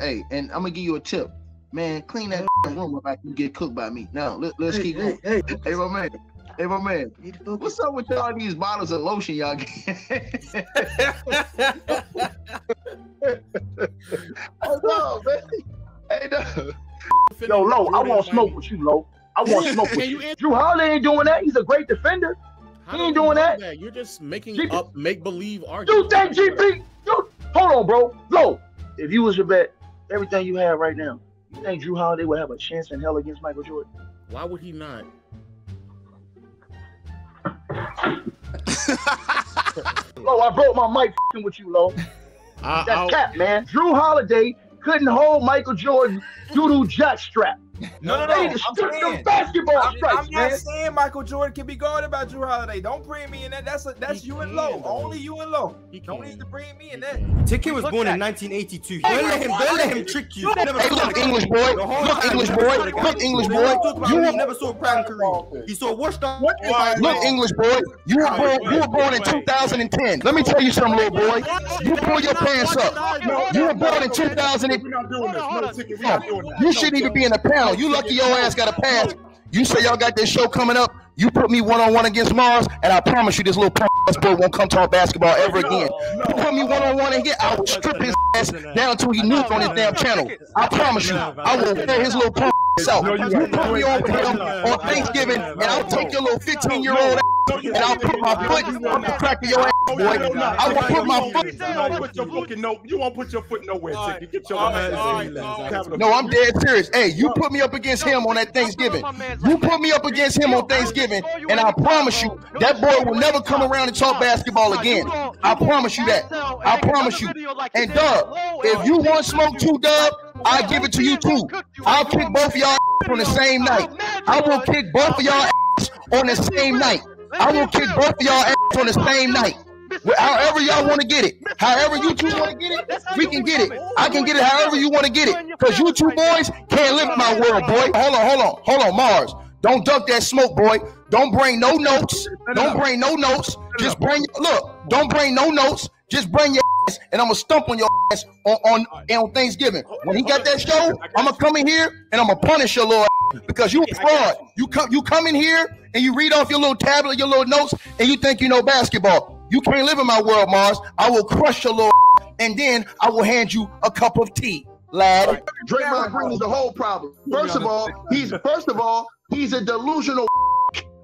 Hey, and I'm gonna give you a tip, man. Clean that room up after you get cooked by me. Now let, us hey, keep going. Hey, Hey, my man. Hey, my man. What's up with y'all these bottles of lotion y'all get? oh no, man. Hey, no. Yo, Low, I want smoke with you, Low. I want smoke with you. Jrue Holiday ain't doing that. He's a great defender. How He ain't doing know that. You're just making GP up make believe arguments. You arguments. think GP? You, hold on, bro. Low, if you was your bet everything you have right now, you think Jrue Holiday would have a chance in hell against Michael Jordan? Why would he not? Lo, I broke my mic fing with you, Lo. I, That's I'll- cap, man. Jrue Holiday couldn't hold Michael Jordan due to jack strap. No, no, They no. I'm stripped saying, them basketball I'm, stripes, I'm not man. saying Michael Jordan can be guarded by Jrue Holiday. Don't bring me in that. That's a, that's He you and can, Low. though. Only you and Low. he Don't can. need to bring me in that. Ticket was born in 1982. Don't let him, don't let him trick you. Hey, look, English boy. Look, English he never boy. saw the Look, game. English boy. you talk about You him, were- he never saw a prime career. He saw washed up. Look, English boy, you were born, you were born in 2010. Let me tell you something, little boy. You pull your pants up. You were born in 2010. We're not doing this. No ticket. We're not doing that. you shouldn't even be in the You lucky your ass got a pass. You say y'all got this show coming up. You put me one on one against Mars, and I promise you, this little punk ass boy won't come talk basketball ever again. You put me one on one again, I will strip his ass down until he nuked on his damn channel. I promise you, I will wear his little punk ass out. You put me on with him on Thanksgiving, and I'll take your little 15 year old and I'll put my foot on the crack of your ass, Oh, boy. yeah, no, no, I will no, put you my won't. foot. You won't put your fucking no. You won't put your foot nowhere. All Ticket. Get your all ass right, all right, in. all right. Having a- No, I'm dead serious. Hey, you put me up against him on that Thanksgiving. You put me up against him on Thanksgiving, and I promise you, that boy will never come around and talk basketball again. I promise you that. I promise you. And Dub, if you want smoke too, Dub, I give it to you too. I'll kick both of y'all on the same night. I will kick both of y'all ass on the same night. I will kick both of y'all ass on the same night. However y'all want to get it. However you two want to get it, we can get it. I can get it however you want to get it. Because you two boys can't live my world, boy. Hold on, hold on, hold on, Mars. Don't duck that smoke, boy. Don't bring no notes. Don't bring no notes. Just bring look. Don't bring no notes. Just bring your ass, and I'm gonna stump on your ass on on, on Thanksgiving. When he got that show, I'm gonna come in here and I'm gonna punish your little ass because you a fraud. You come you come in here and you read off your little tablet, your little notes, and you think you know basketball. You can't live in my world, Mars. I will crush your little and then I will hand you a cup of tea, lad. Draymond Green is the whole problem. First of all, he's first of all, he's a delusional,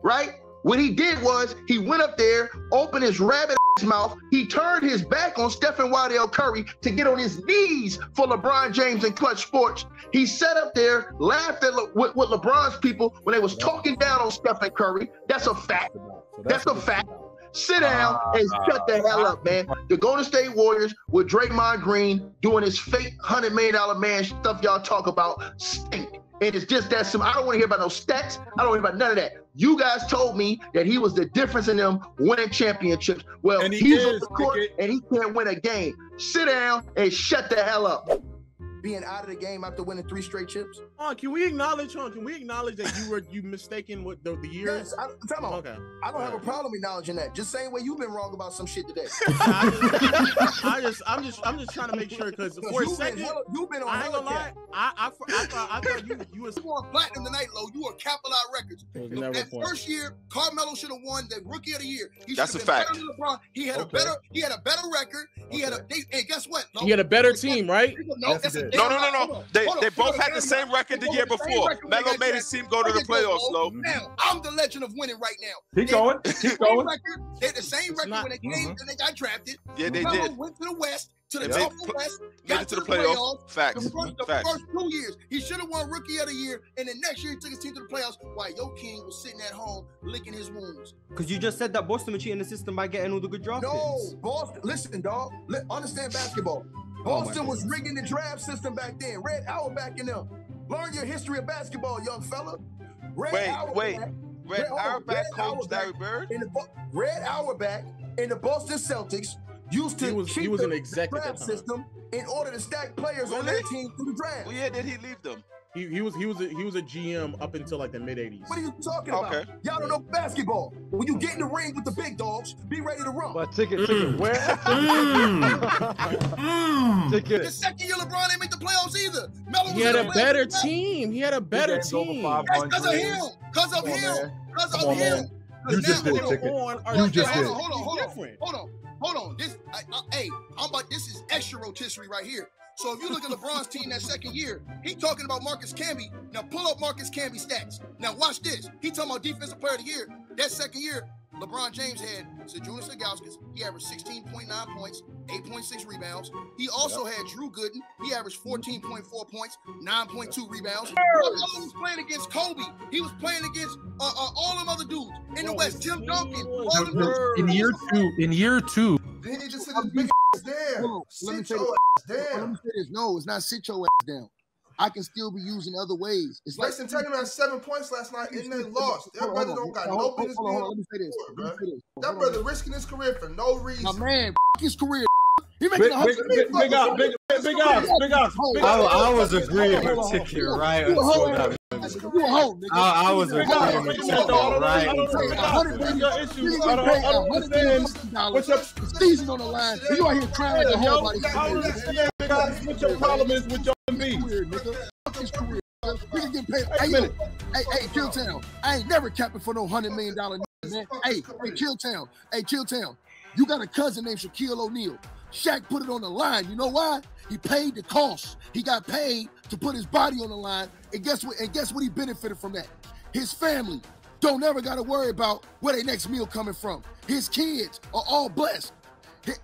right? What he did was he went up there, opened his rabbit mouth. He turned his back on Stephen Wardell Curry to get on his knees for LeBron James and Clutch Sports. He sat up there, laughed at Le- with, with LeBron's people when they was talking down on Stephen Curry. That's a fact. That's a fact. Sit down and shut the hell up, man. The Golden State Warriors with Draymond Green doing his fake hundred million dollar man stuff y'all talk about stink. And it's just that some. I don't want to hear about no stats. I don't want to hear about none of that. You guys told me that he was the difference in them winning championships. Well, he he's on is, the court Ticket. and he can't win a game. Sit down and shut the hell up. Being out of the game after winning three straight chips. Hold on, can we acknowledge? Hold can we acknowledge that you were you mistaken with the, the years? Yes, I, time out. Okay. I don't have a problem acknowledging that. Just same way you've been wrong about some shit today. I just, I'm just, I'm just trying to make sure because for a you've been second, hella- you've been on I ain't gonna lie, cap. I, I, I, thought, I thought you, you was. You won platinum tonight, Low. You were Capitol Records. It never That point. first year, Carmelo should have won the Rookie of the Year. He That's a been fact. LeBron. He had Okay. a better, he had a better record. He had a. They, and guess what? Low? He had a better team, right? No, Yes, that's he a did. No, no, no, no. Hold They hold on, they both had the same lie. record the year both the same before. record when they Melo made his drafted. team go to the Look at this, playoffs, Low. Low. Now I'm the legend of winning right now. Keep going. they Keep same going. record- They had the same record when they came mm-hmm. and they got drafted. Yeah, they Melo did. went to the West, to the They top of the West, got to the playoffs. Facts. The first, the Facts. first two years, he should have won Rookie of the Year, and the next year he took his team to the playoffs while Yo King was sitting at home licking his wounds. Because you just said that Boston were cheating the system by getting all the good draft No, picks. Boston. Listen, dog. Li- understand basketball. Oh, oh, Boston was rigging the draft system back then. Red Auerbach and them. Learn your history of basketball, young fella. Red Wait, Auerbach wait. Red hold. Auerbach Red Auerbach Larry Bird. in the Red Auerbach in the Boston Celtics used to He was- he was the an exec draft system in order to stack players on their team through the draft. Well, yeah, did he leave them? He, he was he was a, he was a GM up until like the mid '80s. What are you talking about? Okay. Y'all don't know basketball. When you get in the ring with the big dogs, be ready to run. But ticket, mm. Mm. Mm. ticket, where? The ticket. second year LeBron ain't make the playoffs either. Melo He had a the better team. He had a better team. five. That's because of 100. him. Because of Come on, him. Because of on, him. man. 'Cause You just did, hold on, Ticket. on, You Hold just on, did. hold on, hold on, different. hold on, hold on. This, I, I, hey, I'm about. This is extra rotisserie right here. So if you look at LeBron's team that second year, he talking about Marcus Camby. Now pull up Marcus Camby stats. Now watch this. He talking about defensive player of the year. That second year, LeBron James had Zydrunas Ilgauskas. He averaged 16.9 points, 8.6 rebounds. He also had Drew Gooden. He averaged 14.4 points, 9.2 rebounds. He was playing against Kobe. He was playing against uh, uh, all them other dudes in the West. his Tim Duncan. All them dudes. In year two, in year two, Then he just sit his big ass down. Hold on, let me Sit say your this. ass Let down. me say this. No, it's not sit your ass down. I can still be using other ways. It's like Grayson Tatum had seven points last night and they lost. That Hold on, brother don't on, got hold no on, business hold on, being hold on, Let this. on the court. That Hold on. brother risking his career for no reason. My man, his career. He making a big, hundred. big, big up, big, big, big ups, big ups, big I. I was agreeing with Ticket right You a hoe. You a hoe, nigga. I, I was a Big ups, agreeing hoe. with big Ticket ups, though. I don't- right I don't- until big that. ups. hundred What's your You I don't, paid I a don't hundred million understand. What's your season on the line. And you out here crying like a hoe about his I don't understand, what your problem is with your MB. Fuck his career. Nigga getting paid. Wait a Hey, hey, hey, Killtown. I ain't never capping for no hundred million dollar man. Hey, hey, Killtown. Hey, Killtown. You got a cousin named Shaquille O'Neal. Shaq put it on the line. You know why? He paid the cost. He got paid to put his body on the line. And guess what? And guess what? He benefited from that. His family don't ever got to worry about where their next meal coming from. His kids are all blessed.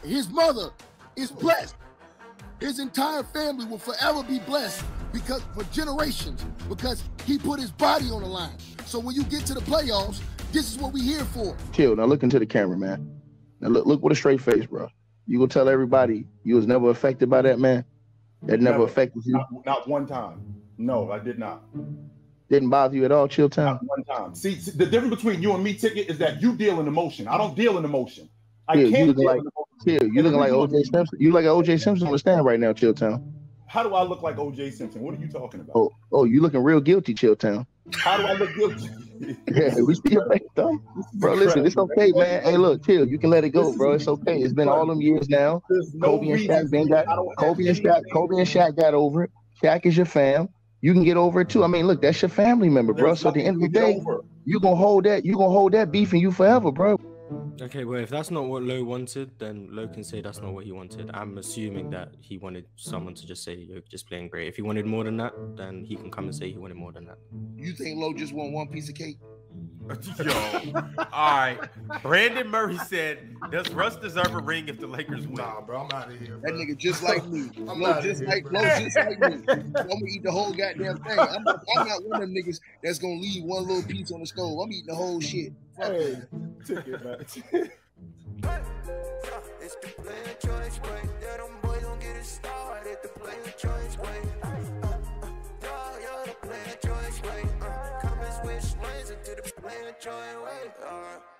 His mother is blessed. His entire family will forever be blessed because for generations because he put his body on the line. So when you get to the playoffs, this is what we here for. Chill. Now look into the camera, man. Now look, look with a straight face, bro. You gonna tell everybody you was never affected by that, man? That never, Never. affected you. Not, not one time. No, I did not. Didn't bother you at all, Chill Town. Not one time. See, see, the difference between you and me, Ticket, is that you deal in emotion. I don't deal in emotion. I Yeah, can't looking deal like- in emotion. Chill. You looking like OJ Simpson. You look like OJ Simpson on the stand right now, Chill Town. How do I look like OJ Simpson? What are you talking about? Oh, oh, you looking real guilty, Chill Town. How do I look guilty? Yeah, we your face, though. Bro, listen, it's okay, man. Hey, look, chill. You can let it go, bro. It's okay. It's been all them years now. No Kobe and Shaq been got I don't have Kobe and Shaq. Kobe and Shaq got over it. Shaq is your fam. You can get over it too. I mean, look, that's your family member, bro. There's So at the end of the day, to get over. you gonna hold that. You gonna hold that beef in you forever, bro. Okay, well, if that's not what Lowe wanted, then Lowe can say that's not mm-hmm. what he wanted. I'm assuming that he wanted someone to just say you're just playing great. If he wanted more than that, then he can come and say he wanted more than that. You think Lowe just want one piece of cake? Yo, all right. Brandon Murray said, "Does Russ deserve a ring if the Lakers win?" Nah, bro, I'm out of here. That nigga just like me. I'm Low just here, like bro. Low just like me. I'm gonna eat the whole goddamn thing. I'm not, I'm not one of them niggas that's gonna leave one little piece on the stove. I'm eating the whole shit. Hey, that. Ticket, man. It's the player choice way. Yeah, them boys don't get it started. The player choice way. Uh, uh, uh, yeah, yeah, the player choice way. Uh, come and switch lanes into the player choice way. Uh,